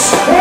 Yes.